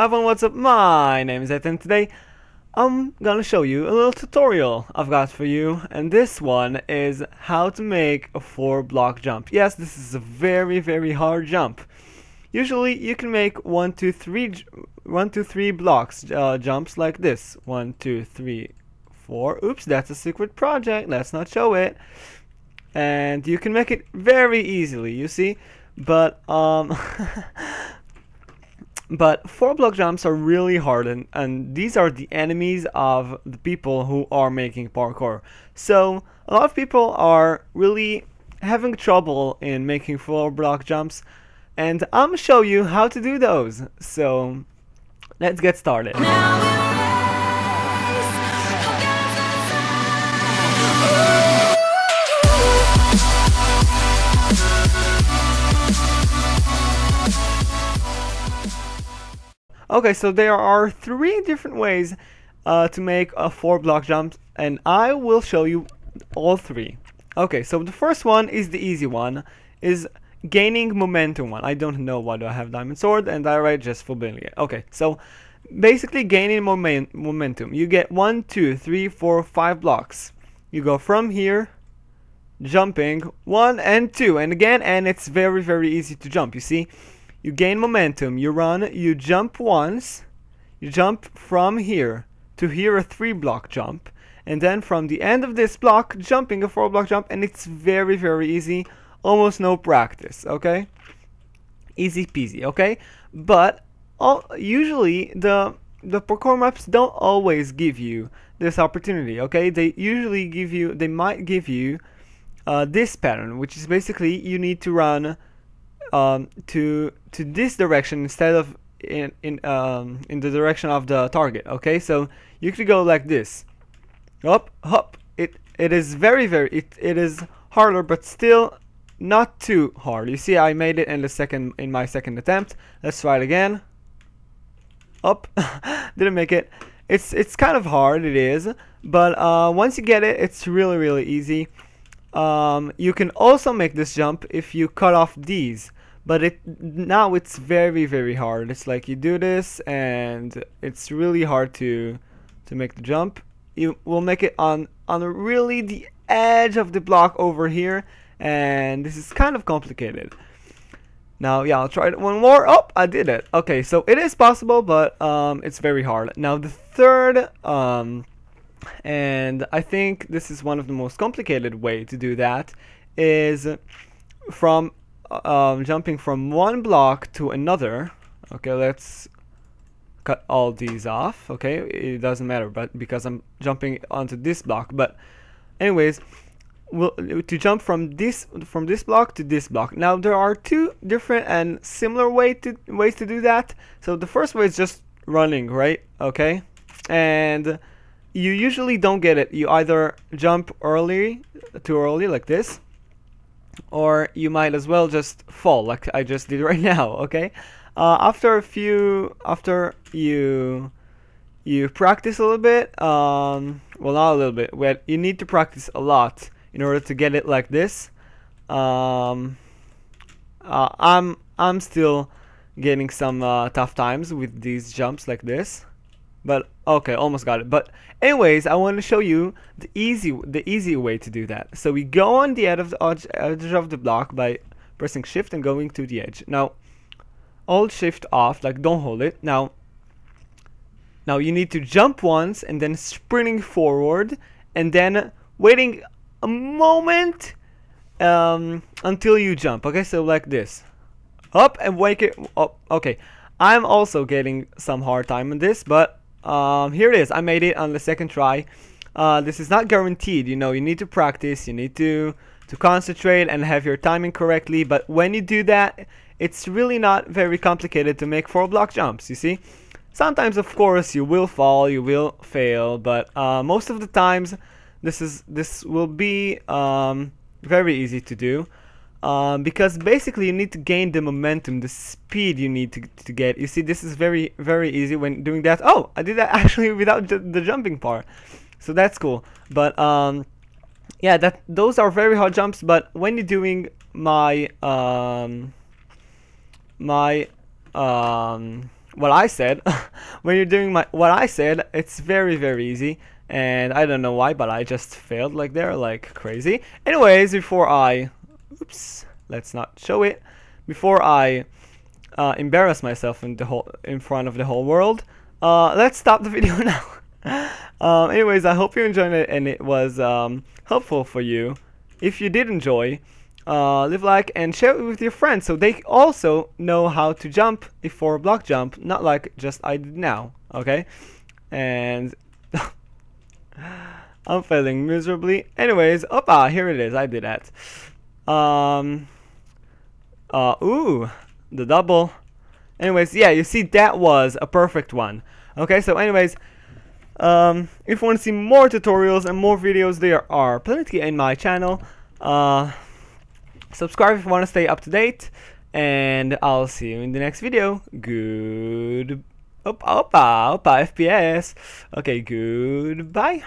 Everyone, what's up? My name is Eitan today I'm gonna show you a little tutorial I've got for you and this one is how to make a 4 block jump. Yes, this is a very very hard jump. Usually you can make one, two, three, one, two, three blocks uh, jumps like this. One, two, three, four. Oops, that's a secret project. Let's not show it. And you can make it very easily, you see? But um But four block jumps are really hard and, and these are the enemies of the people who are making parkour. So a lot of people are really having trouble in making four block jumps and I'm show you how to do those. So let's get started. Okay, so there are three different ways uh, to make a four block jump, and I will show you all three. Okay, so the first one is the easy one, is gaining momentum one. I don't know why do I have diamond sword, and I write just for it. Okay, so basically gaining moment momentum. You get one, two, three, four, five blocks. You go from here, jumping one and two, and again, and it's very very easy to jump. You see you gain momentum, you run, you jump once, you jump from here to here a three block jump, and then from the end of this block, jumping a four block jump, and it's very, very easy, almost no practice, okay? Easy peasy, okay? But all, usually the the parkour maps don't always give you this opportunity, okay? They usually give you, they might give you uh, this pattern, which is basically you need to run um, to to this direction instead of in in um, in the direction of the target. Okay, so you could go like this, up, up. It it is very very it it is harder, but still not too hard. You see, I made it in the second in my second attempt. Let's try it again. Up, didn't make it. It's it's kind of hard. It is, but uh, once you get it, it's really really easy. Um, you can also make this jump if you cut off these but it now it's very very hard. It's like you do this and it's really hard to to make the jump. You will make it on on really the edge of the block over here and this is kind of complicated. Now yeah I'll try it one more. Oh I did it. Okay so it is possible but um, it's very hard. Now the third um, and I think this is one of the most complicated way to do that is from um, jumping from one block to another. Okay, let's cut all these off. Okay, it doesn't matter, but because I'm jumping onto this block. But anyways, we'll, to jump from this from this block to this block. Now there are two different and similar way to ways to do that. So the first way is just running, right? Okay, and you usually don't get it. You either jump early, too early, like this, or you might as well just fall like I just did right now okay? Uh, after a few after you you practice a little bit um, well not a little bit but you need to practice a lot in order to get it like this. Um, uh, I'm I'm still getting some uh, tough times with these jumps like this but okay, almost got it. But anyways, I want to show you the easy the easy way to do that. So we go on the edge of the edge, edge of the block by pressing shift and going to the edge. Now hold shift off, like don't hold it. Now now you need to jump once and then sprinting forward and then waiting a moment um, until you jump. Okay, so like this. Up and wake it up. Okay. I'm also getting some hard time on this, but um, here it is. I made it on the second try. Uh, this is not guaranteed. You know, you need to practice. You need to to concentrate and have your timing correctly. But when you do that, it's really not very complicated to make four block jumps. You see, sometimes of course you will fall, you will fail, but uh, most of the times this is this will be um, very easy to do um, because basically you need to gain the momentum, the speed you need to, to get. You see, this is very, very easy when doing that. Oh, I did that actually without the, the jumping part. So that's cool. But um, yeah, that those are very hard jumps. But when you're doing my um, my um, what I said, when you're doing my what I said, it's very very easy. And I don't know why, but I just failed like there, like crazy. Anyways, before I, oops, let's not show it. Before I uh, embarrass myself in the whole in front of the whole world, uh, let's stop the video now. um, anyways, I hope you enjoyed it and it was um, helpful for you. If you did enjoy, uh, leave a like and share it with your friends so they also know how to jump a four block jump, not like just I did now, okay? And I'm failing miserably. Anyways, opa, here it is, I did that. Um, uh, ooh, the double. Anyways, yeah, you see that was a perfect one. Okay, so anyways, um, if you want to see more tutorials and more videos, there are plenty in my channel. Uh, subscribe if you want to stay up to date, and I'll see you in the next video. Good. Opa, opa, opa, FPS. Okay, goodbye.